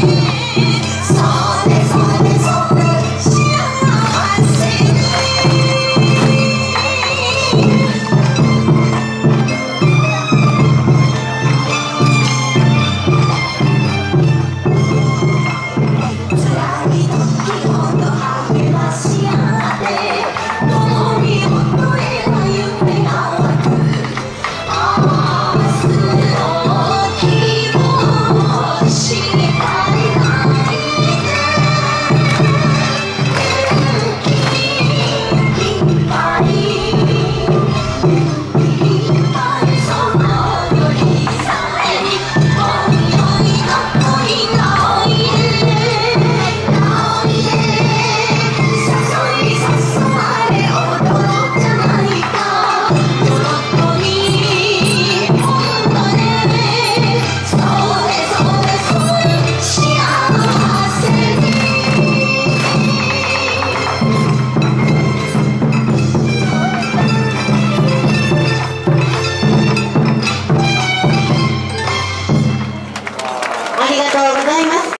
Sorry for the